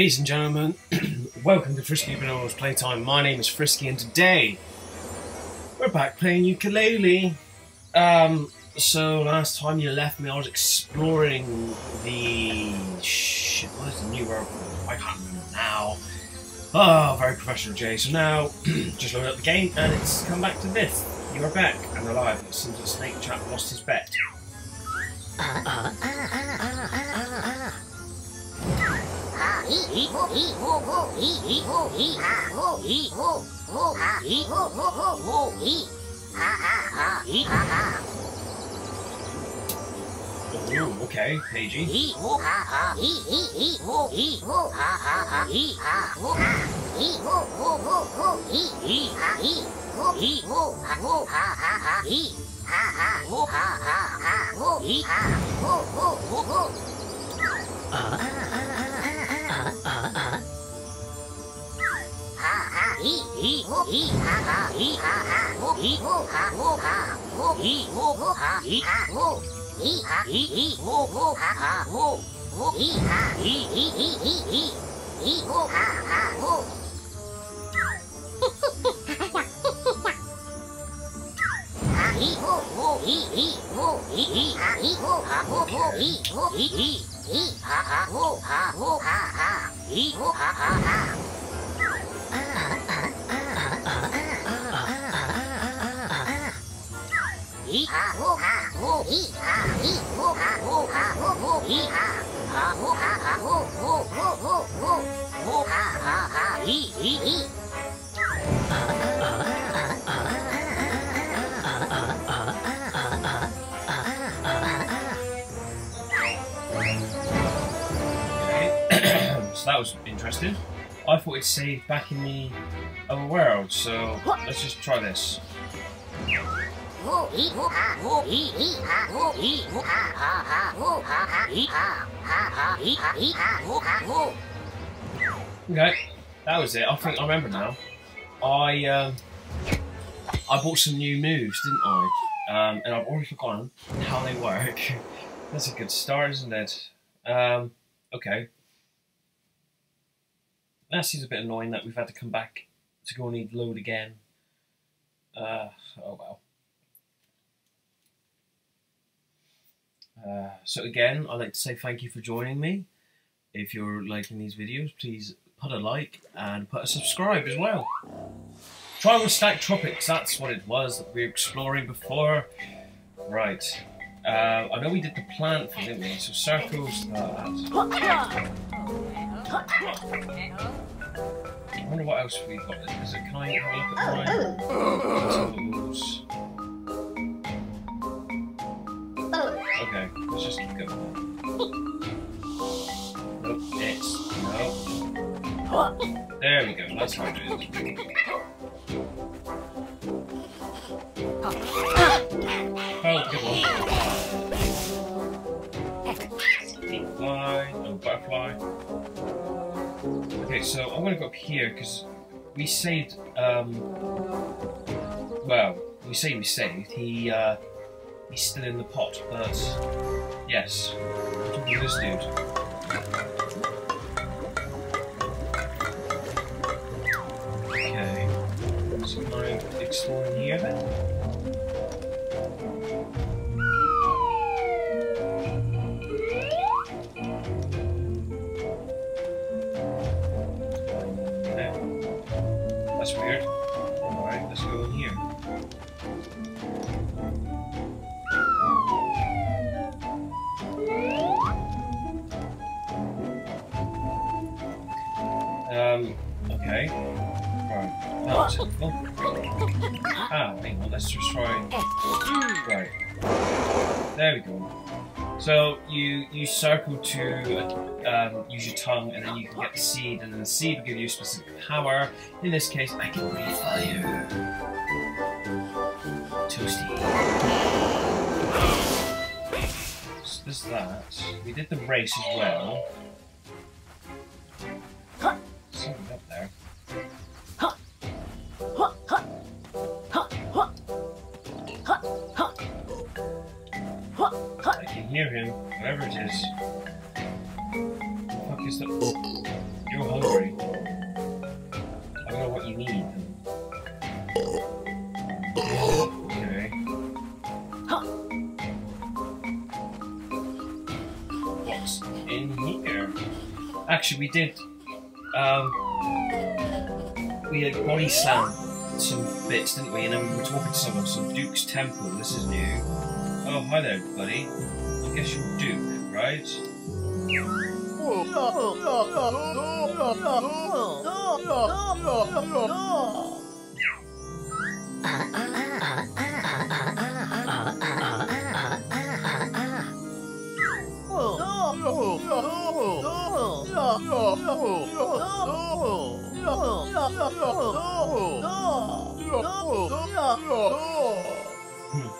Ladies and gentlemen, welcome to Frisky Bonobos Playtime. My name is Frisky, and today we're back playing Yooka-Laylee. Um, so last time you left me, I was exploring the shit. What is the new world? I can't remember now. Oh, very professional, Jay. So now, just load up the game, and it's come back to this. You are back and alive. It seems that Snake Chap lost his bet. Ah, ah, Ooh, okay, ah. Pagey. Okay. so that was interesting. I thought it saved back in the other world, so let's just try this. Okay, that was it. I think I remember now. I um, I bought some new moves, didn't I? Um, and I've already forgotten how they work. That's a good start, isn't it? Um, okay. That seems a bit annoying that we've had to come back to go and load again. Uh, oh well. Uh, so again, I'd like to say thank you for joining me. If you're liking these videos, please put a like and put a subscribe as well. Tribalstack Tropics, that's what it was that we were exploring before. Right. Uh, I know we did the plant thing, didn't we? So circles that. I wonder what else we've got. Is it, can I have a look at mine? Tools. Okay, let's just keep going. Nope, it's. Nope. There we go, that's how I do. Oh, good one. Fly, no butterfly. Okay, so I'm gonna go up here because we saved. Um, well, we say we saved. He uh, he's still in the pot, but yes, we're this dude. So you you circle to um, use your tongue, and then you can get the seed, and then the seed will give you a specific power. In this case, I can breathe fire. Toasty. So this is that. We did the race as well. Is. fuck is the... You're hungry. I don't know what you need. Okay. What's in here? Actually, we did... Um... We had body slam some bits, didn't we? And then we were talking to someone, some Duke's Temple. This is new. Oh, hi there, buddy. I guess you're Duke, right? Oh,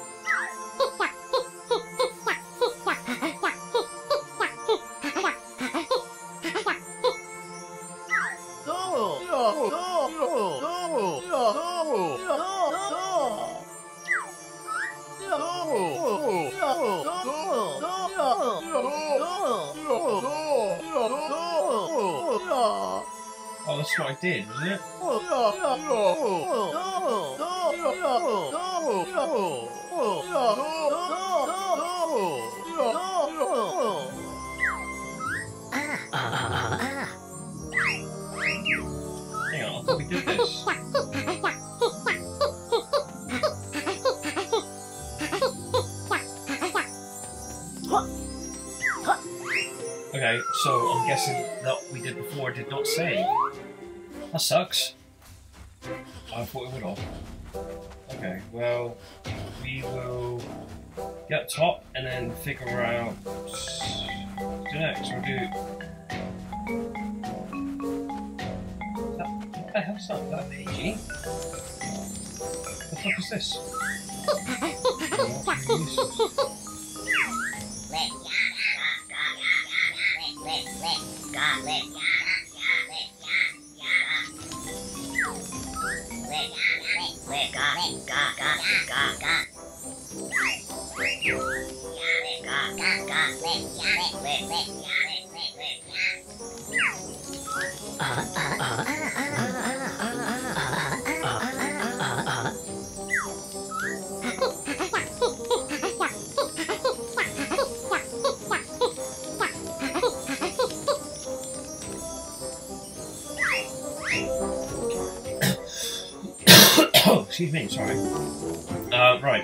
that's what I did, wasn't it? Okay, so I'm guessing that we did before did not say. That sucks. I thought it would have. Okay, well, we will get top and then figure out what to do next. We'll do. That, what the hell's that? That pagey? What the fuck is this? Oh,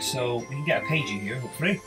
so we can get a page in here, hopefully.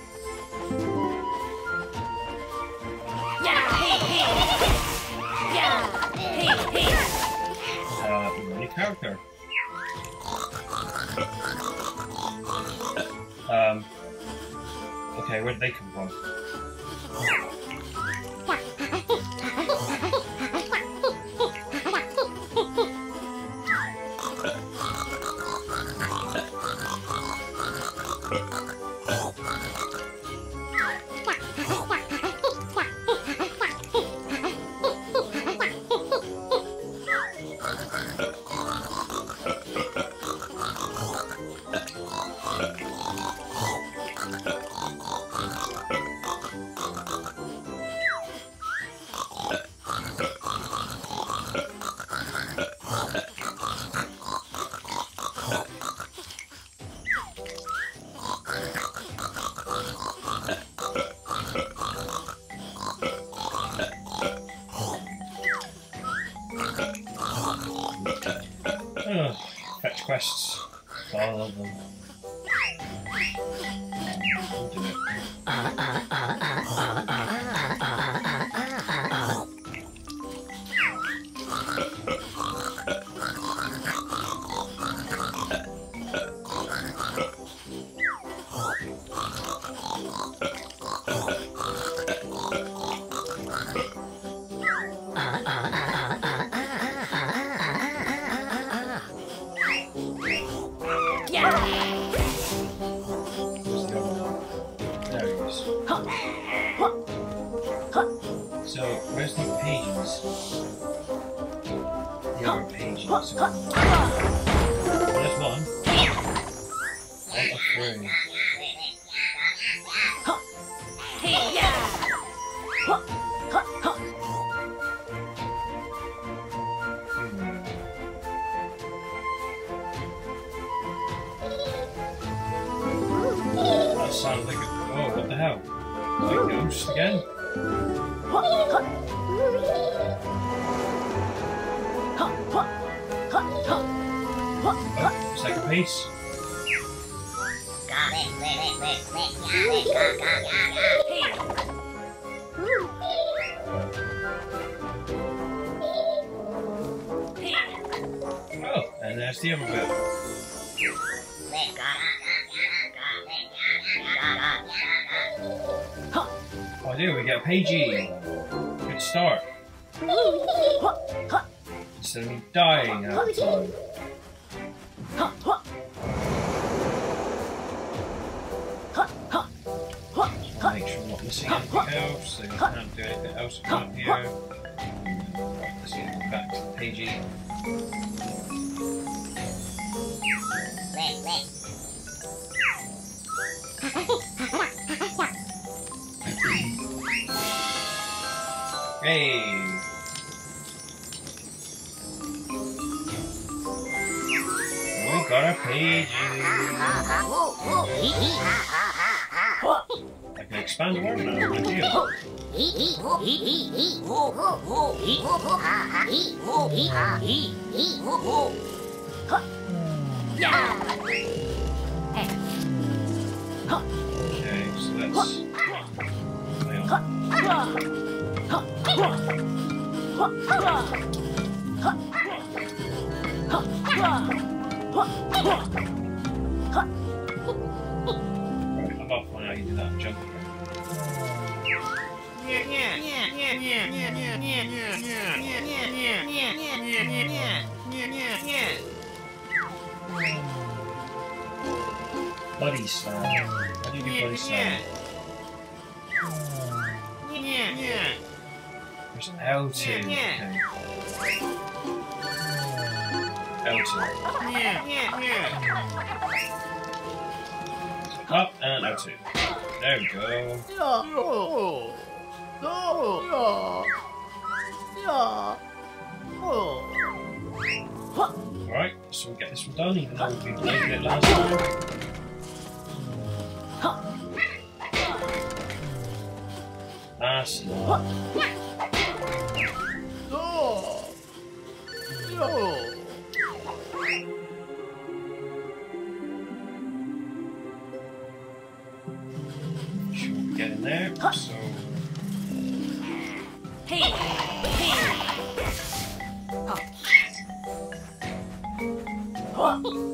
Instead of me dying time. Make sure I'm not missing anything else, so you can't do anything else around here. Let's go back to Pagie. Hey! Got a Pagie. I can expand the world now, aren't you? Okay, so that's. Hang on. Right, when I do that jump. Bloody slam. How do you do bloody slam? There's L2. Okay. L2. Up and L2. There we go. Alright, so we'll get this one done, even though we delayed it last time. Last should we in there? So. And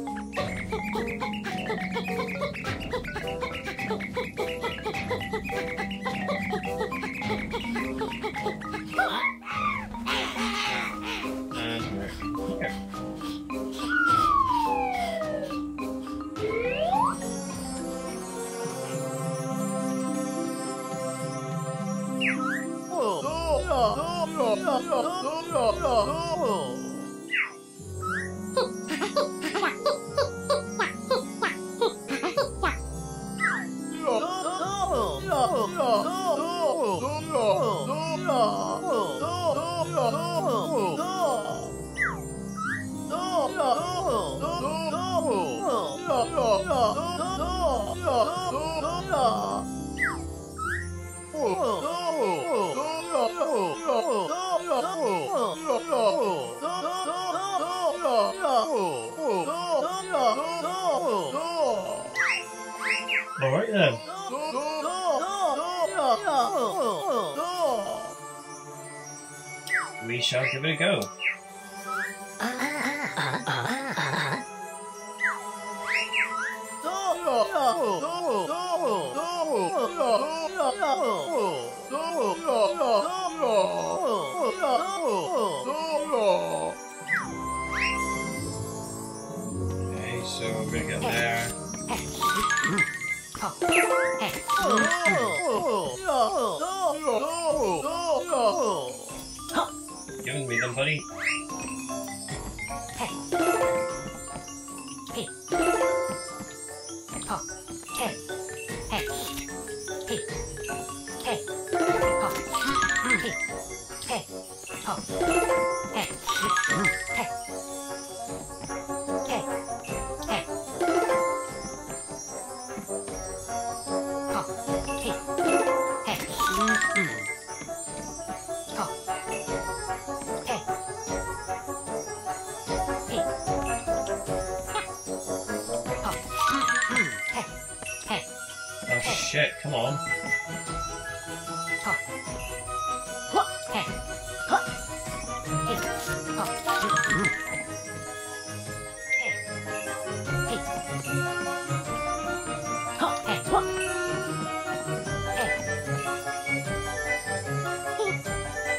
go.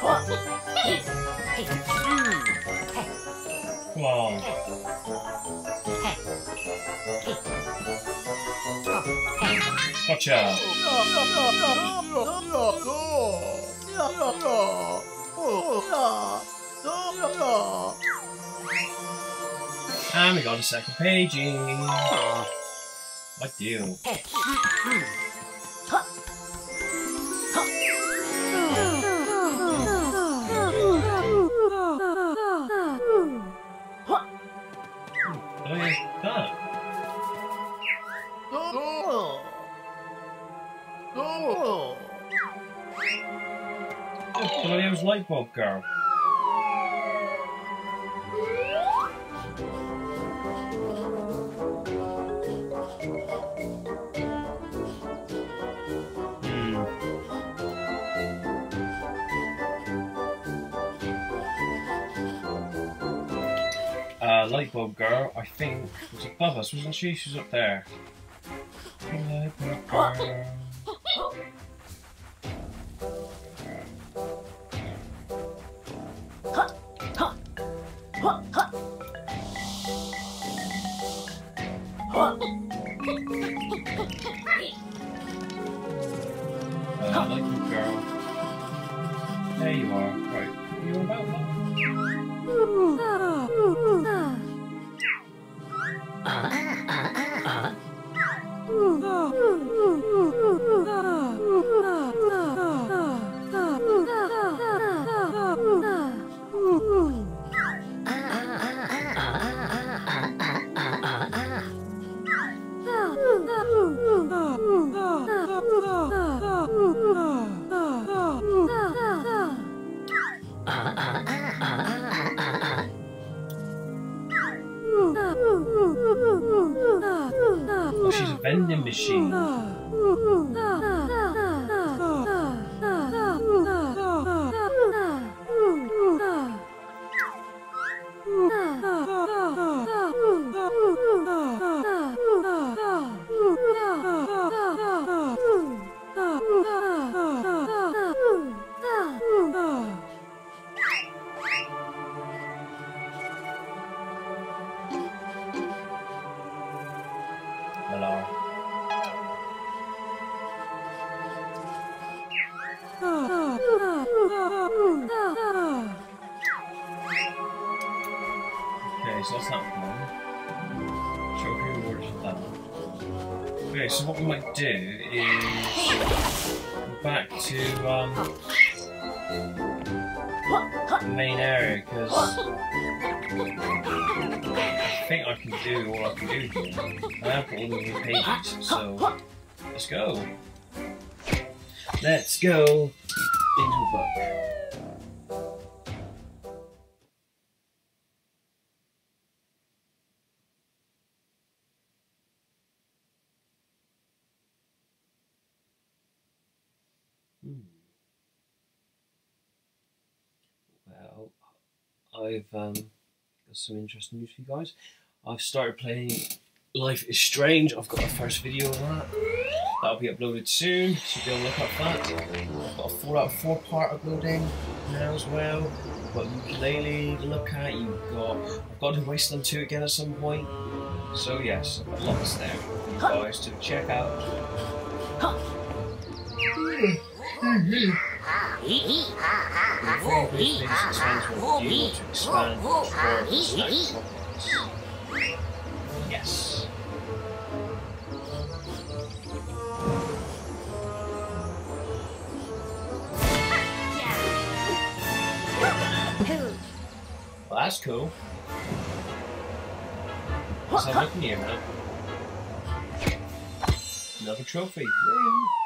On. Gotcha. And we got a second pagey. What deal? Claudio's light bulb girl. Hmm. Uh, light bulb girl, I think, was above us, wasn't she? She was up there. Light bulb girl. So what we might do is go back to um, the main area because I think I can do all I can do here. I have all the new pages, so let's go. Let's go into the book. I've um, got some interesting news for you guys. I've started playing Life is Strange. I've got a first video of that. That'll be uploaded soon, so be on the lookout that. I've got a 4 out of 4 part uploading now as well. I've Yooka-Laylee to look at. You've got I've got to Wasteland 2 again at some point. So yes, I've got lots there for you guys to check out. Yes. Well, that's cool. Let's have a look in here now. Another trophy. Woo.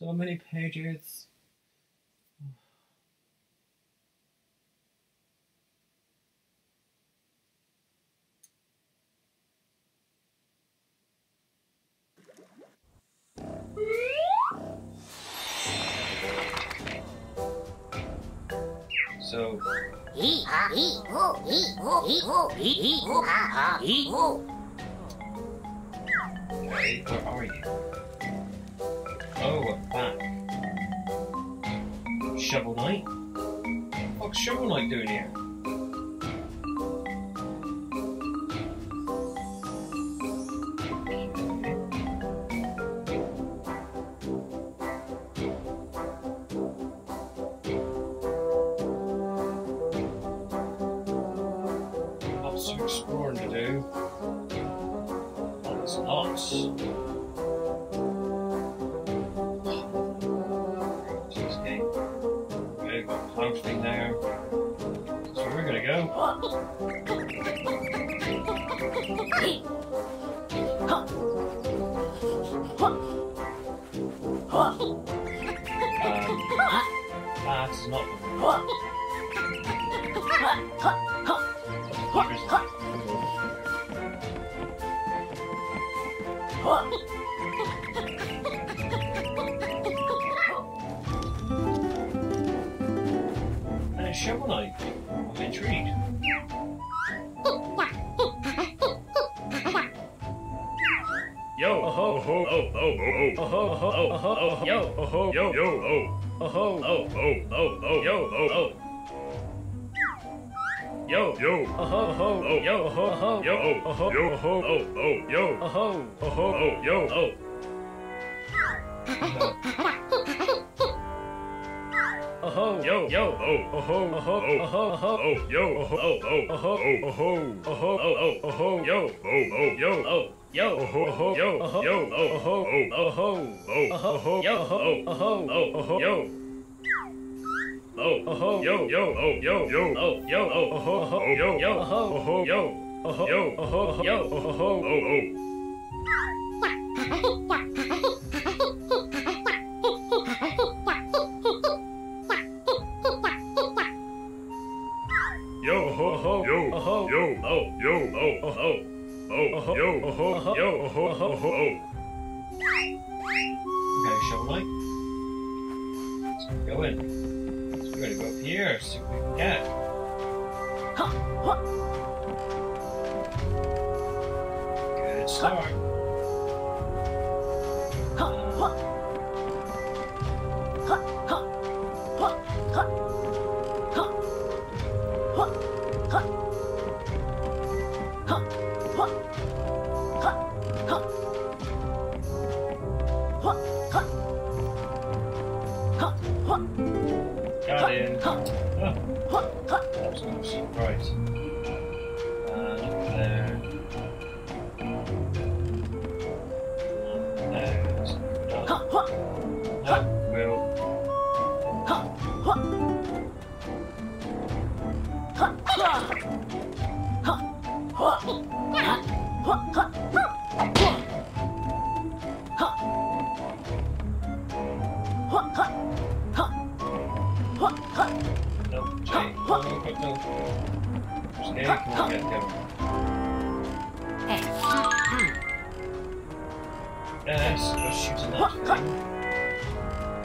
So many pages. So. Where are you? Oh, we're back. Shovel Knight? What's Shovel Knight doing here? Shovel knife. I'm intrigued. Yo, oh ho, oh, oh, oh, oh, oh, ho, oh, oh, oh, oh, yo, oh, ho, yo, yo, oh, oh, ho, oh, oh, oh, oh, yo, oh, oh. Yo, yo, oh, ho, ho, oh, yo, oh, ho, yo, oh, oh, ho, yo, oh, oh, oh, yo, oh, ho, oh, ho, oh, yo, oh. Oh ho, yo, yo, oh, oh ho, oh ho, oh ho, oh ho, oh, yo, oh ho, oh, oh, oh ho, oh ho, oh ho, oh, oh, oh ho, yo, oh, oh, yo, oh, yo, oh ho, oh ho, yo, oh ho, yo, oh, oh ho, oh, oh ho, oh, oh ho, yo, oh, oh ho, oh, oh ho, yo. Oh, oh ho, yo, yo, oh, yo, yo, oh, yo, oh, oh ho, oh, yo, yo, oh, oh ho, yo, oh, ho, yo, oh, ho, yo, oh, ho, oh, oh. Yo oh ho yo oh ho oh ho oh Okay, shovel knight. Let's go in. So we're gonna go up here, see what we can get. Good start.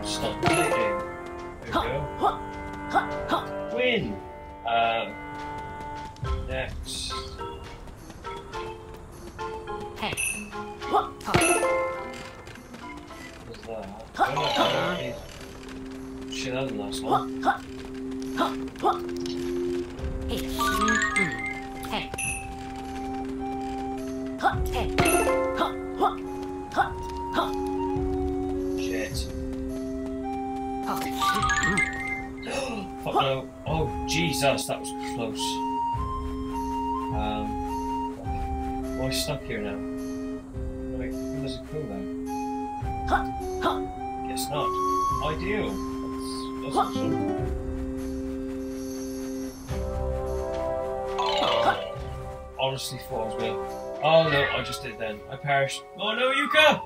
Stop bleeding. There we go. Win! Um, next. Hey. What's that? Oh, no, no, no. Shit, that was the Oh, Jesus, that was close. Um, am I stuck here now? Wait, when does it then? Guess not. Ideal. That's, that's awesome. Honestly was gonna. Oh no, I just did then. I perished. Oh no, Yooka!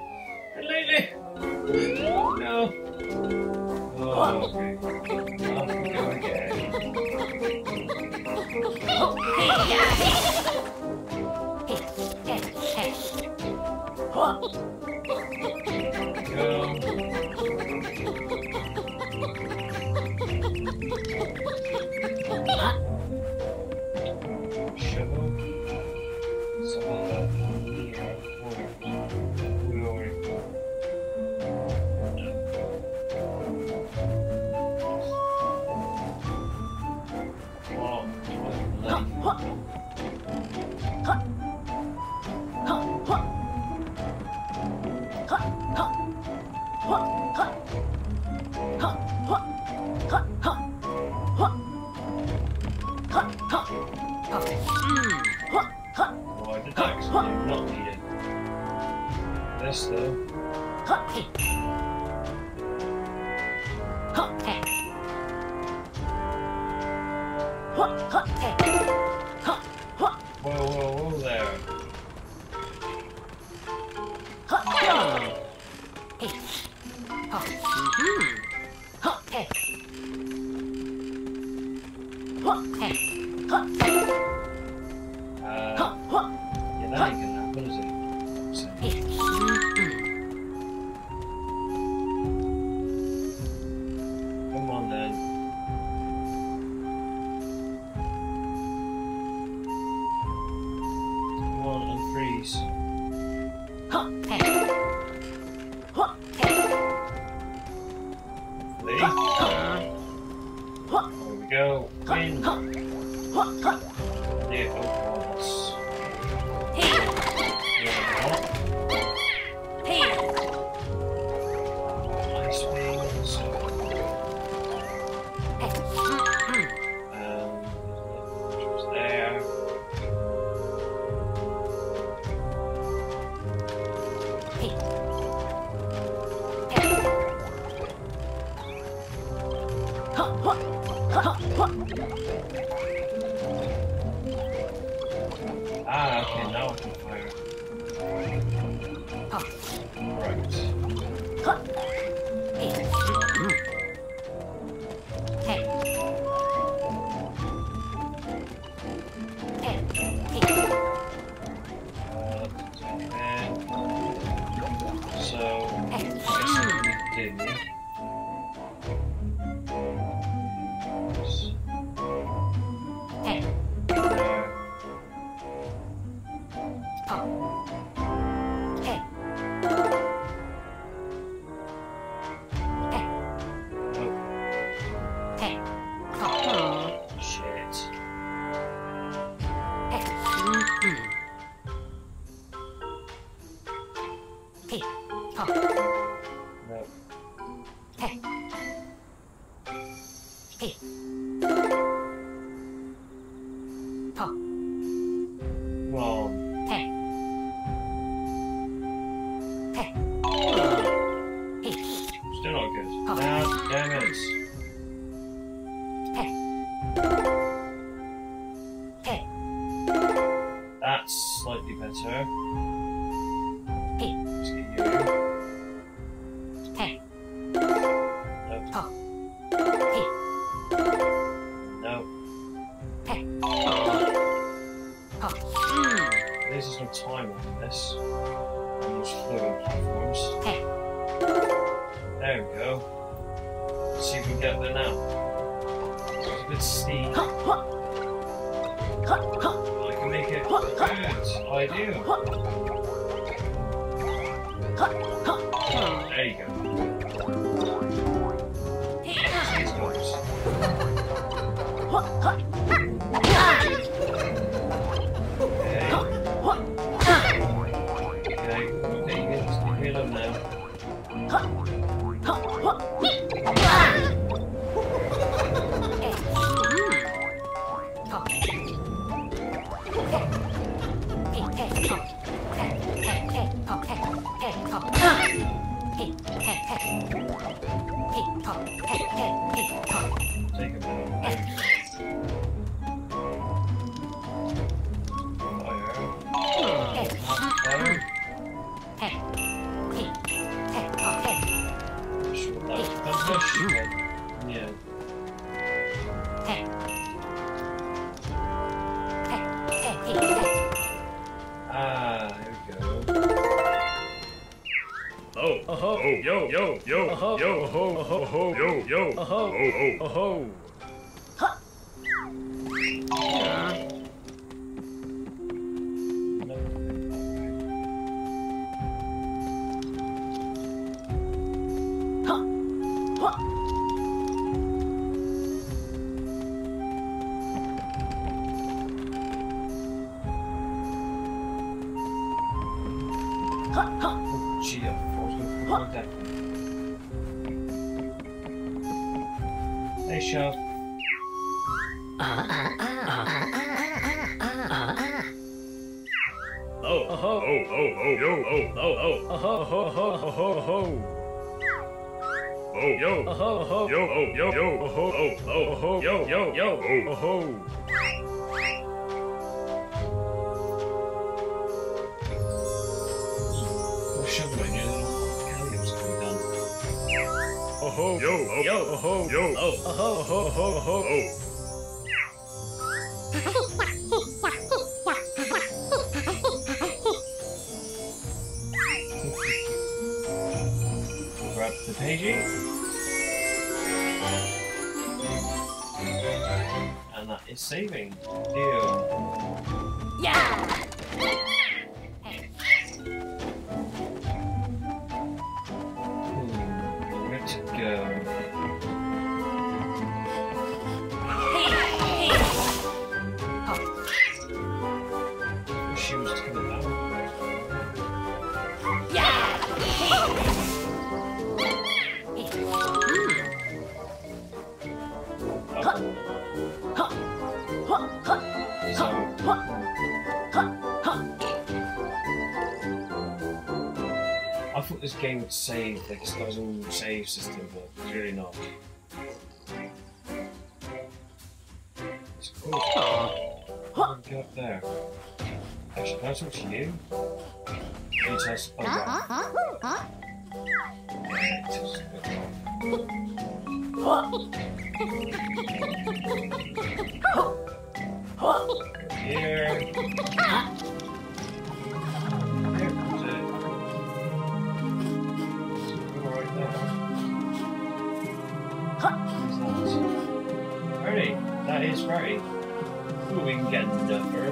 Laylee! No. Oh, Yeah. time on this. On those floating platforms. There we go. Let's see if we can get there now. It's a bit steep. I can make it good. I do. There you go. Yo! yo, yo, yo, uh-huh. Yo! yo, ho, ho, ho, yo, yo, uh-huh. ho, ho, ho. And that is saving you. Yeah! It's got save system, but really not. Oh. Huh? Get up there. Actually, can I talk to you? Can? Yeah, it's a bit long. Here. Ooh, we can get another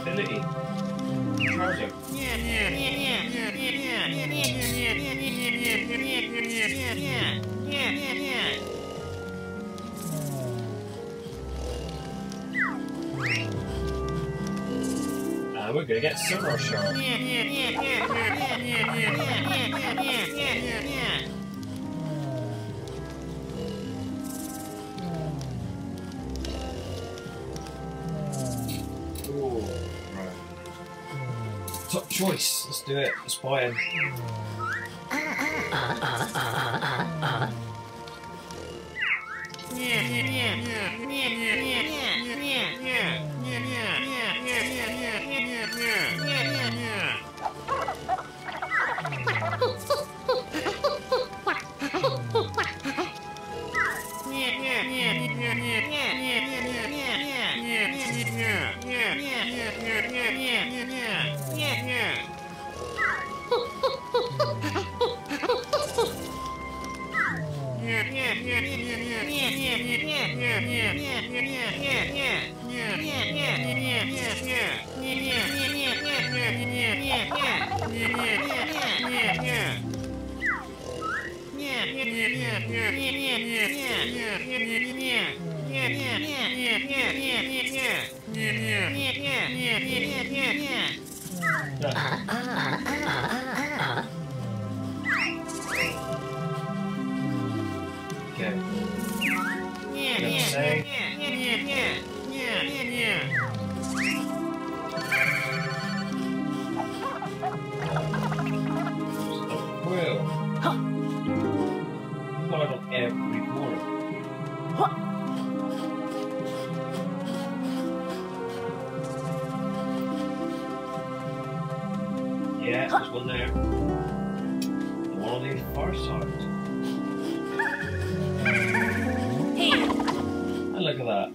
ability. Trowzer. Uh, we're gonna get Sonar Shot. Ooh, choice. Let's do it. Let's buy him. Done.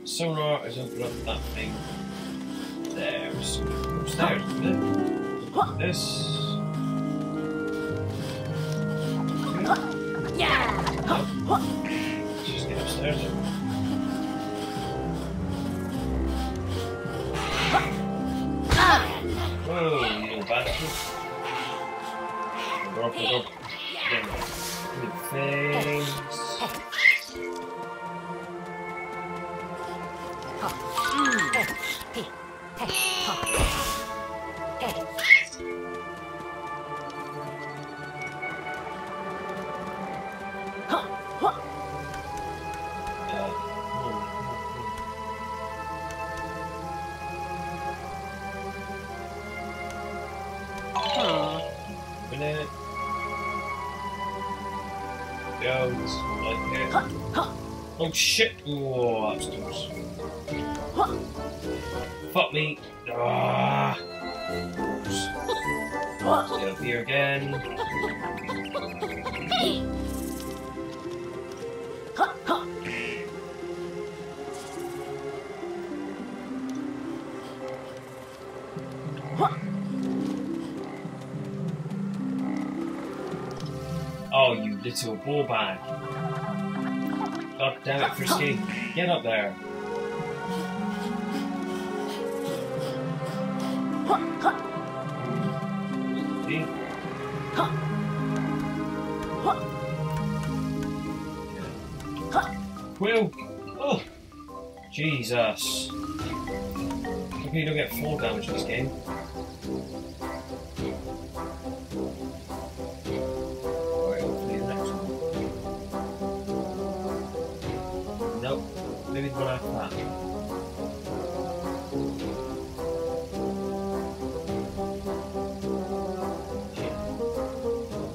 Sonar now is open up that thing there. So upstairs, isn't it? This. Yeah. Let's just get upstairs. Whoa, little bastard. Drop, it up. Shit! Oh, that's close. Fuck me! Ah! Get up here again. Oh, you little ball bag. God damn it, Frisky. Get up there. See? Quill! Oh! Jesus. Come you don't get fall damage in this game? Maybe the one after that.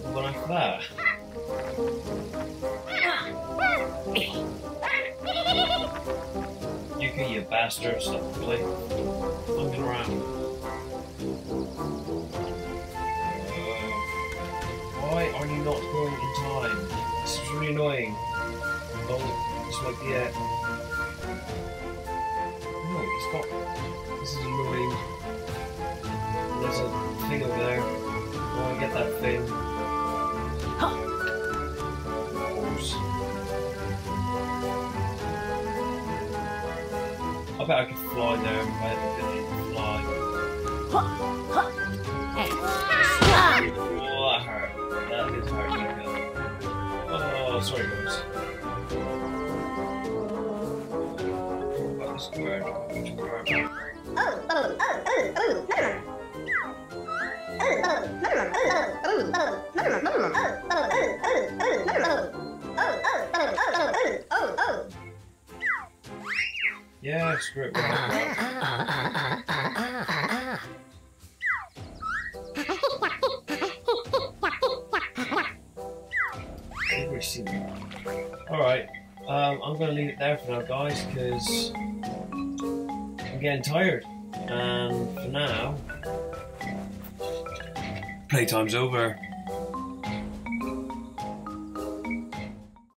The one after that. You bastard, stop playing. Fucking around. Why are you not going in time? This is really annoying. Oh, this might be it. No, it's not. This is annoying. There's a thing over there. I want to get that thing. Of course. I bet I could fly there I had the ability to fly. Oh, that hurt. That did hurt. Oh, sorry, word? Getting tired. And for now, playtime's over.